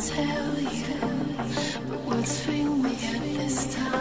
tell you, but what's fail me at this time.